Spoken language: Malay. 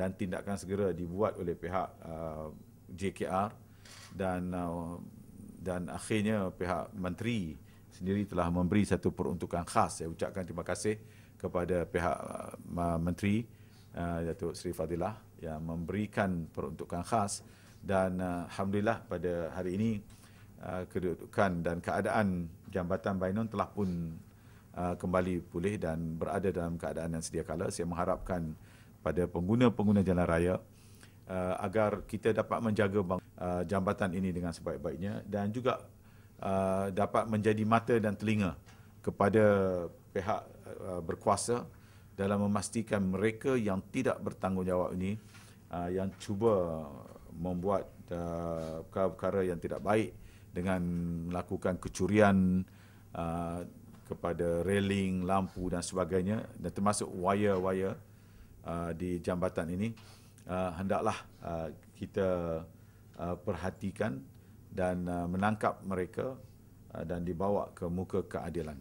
dan tindakan segera dibuat oleh pihak uh, JKR dan uh, dan akhirnya pihak menteri sendiri telah memberi satu peruntukan khas. Saya ucapkan terima kasih kepada pihak uh, menteri uh, Datuk Seri Fadilah yang memberikan peruntukan khas dan uh, alhamdulillah pada hari ini uh, kedudukan dan keadaan jambatan Bainon telah pun uh, kembali pulih dan berada dalam keadaan yang sedia kala. Saya mengharapkan pada pengguna-pengguna jalan raya uh, agar kita dapat menjaga uh, jambatan ini dengan sebaik-baiknya dan juga uh, dapat menjadi mata dan telinga kepada pihak uh, berkuasa dalam memastikan mereka yang tidak bertanggungjawab ini uh, yang cuba membuat uh, perkara-perkara yang tidak baik dengan melakukan kecurian uh, kepada railing, lampu dan sebagainya dan termasuk wire-wire Uh, di jambatan ini uh, hendaklah uh, kita uh, perhatikan dan uh, menangkap mereka uh, dan dibawa ke muka keadilan.